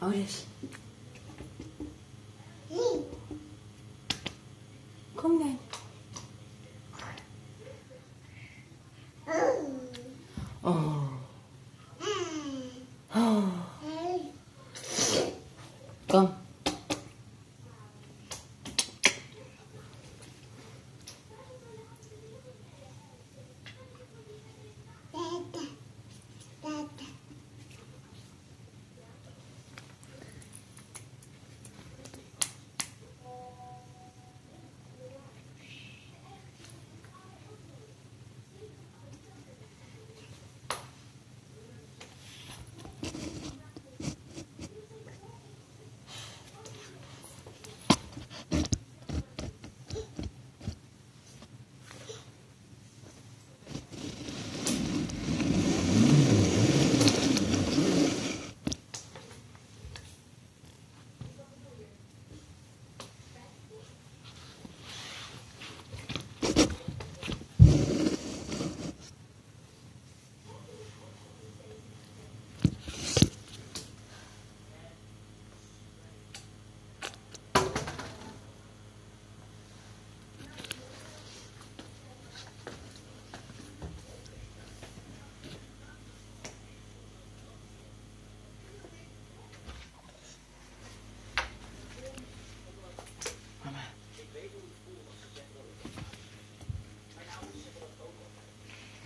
어르신. 콩나물. 어. 어. 껌.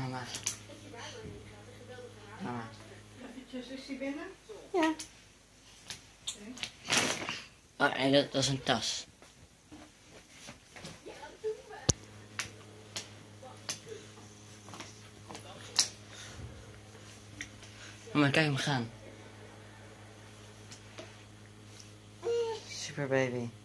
Mama. Mama. Is die binnen? Ja. Oh, dat, dat is een tas. Mama, kijk hem gaan. Super baby.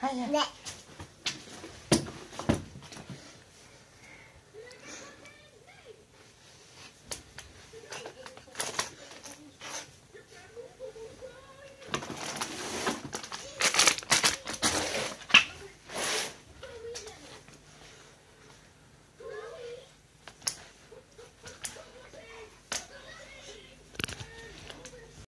哎呀。